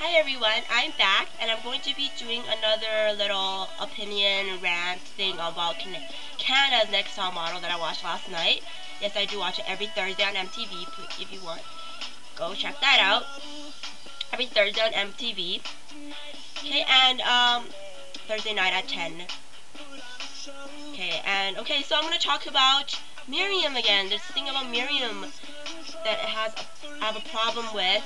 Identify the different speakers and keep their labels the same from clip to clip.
Speaker 1: Hi everyone, I'm back and I'm going to be doing another little opinion rant thing about Canada's Next Top Model that I watched last night. Yes, I do watch it every Thursday on MTV if you want. Go check that out. Every Thursday on MTV. Okay, and um, Thursday night at 10. Okay, and okay, so I'm going to talk about Maryam again. This thing about Maryam that has I have a problem with.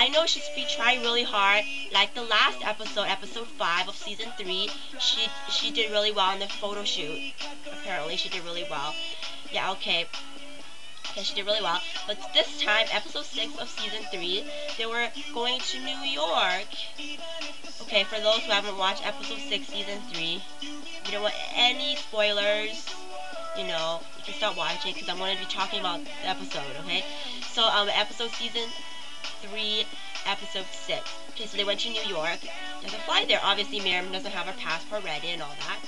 Speaker 1: I know she's been trying really hard. Like the last episode, episode five of season three, she she did really well in the photo shoot. Apparently, she did really well. Yeah, okay. Okay, she did really well. But this time, episode six of season three, they were going to New York. Okay, for those who haven't watched episode six, season three, you don't want any spoilers. You know, you can start watching because I'm going to be talking about the episode. Okay, so um, episode season 3, episode 6. Okay, so they went to New York. There's a flight there. Obviously, Maryam doesn't have her passport ready and all that.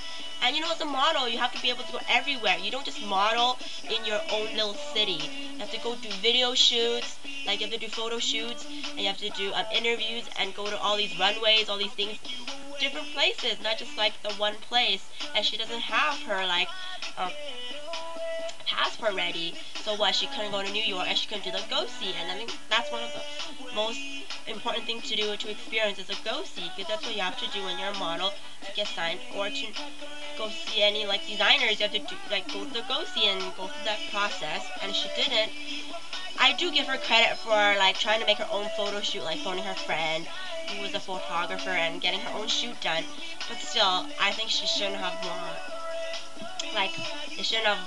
Speaker 1: And you know, as a model, you have to be able to go everywhere. You don't just model in your own little city. You have to go do video shoots, like you have to do photo shoots, and you have to do um, interviews and go to all these runways, all these things, different places, not just like the one place. And she doesn't have her like um, passport ready. So what? She couldn't go to New York and she couldn't do the go see. And I think that's one of the most important things to do to experience is a go see because that's what you have to do when you're a model to get signed or to go see any like designers. You have to do like go to the go see and go through that process. And she didn't. I do give her credit for like trying to make her own photo shoot, like phoning her friend who was a photographer and getting her own shoot done. But still, I think she shouldn't have more. Like, they shouldn't have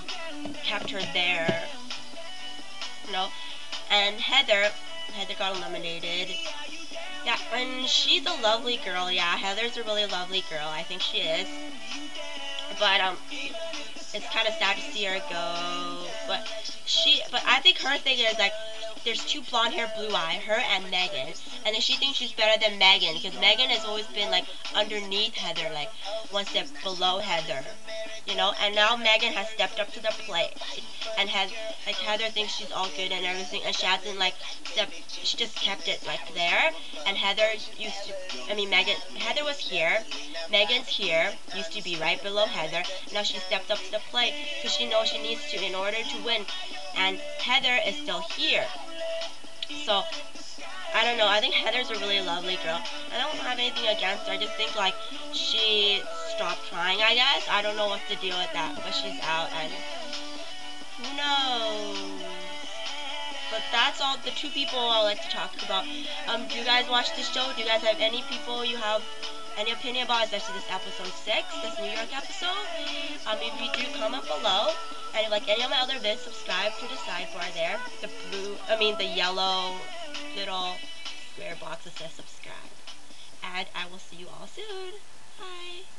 Speaker 1: kept her there. You know? And Heather, Heather got eliminated. Yeah, and she's a lovely girl. Yeah, Heather's a really lovely girl. I think she is. But um, it's kind of sad to see her go. But she, but I think her thing is like, there's two blonde hair, blue eye, her and Megan, and then she thinks she's better than Megan because Megan has always been like underneath Heather, like one step below Heather you know, and now Megan has stepped up to the plate and has, like, Heather thinks she's all good and everything, and she hasn't, like, stepped, she just kept it, like, there, and Heather used to, I mean, Megan, Heather was here, Megan's here, used to be right below Heather, now she stepped up to the plate, because she knows she needs to in order to win, and Heather is still here, so, I don't know, I think Heather's a really lovely girl, I don't have anything against her, I just think, like, she stop trying, I guess. I don't know what to deal with that, but she's out, and who knows? But that's all the two people I like to talk about. Um, do you guys watch the show? Do you guys have any people you have any opinion about, especially this episode 6, this New York episode? Um, if you do, comment below. And if like any of my other vids, subscribe to the sidebar there. The blue, I mean the yellow little square box that says subscribe. And I will see you all soon. Bye.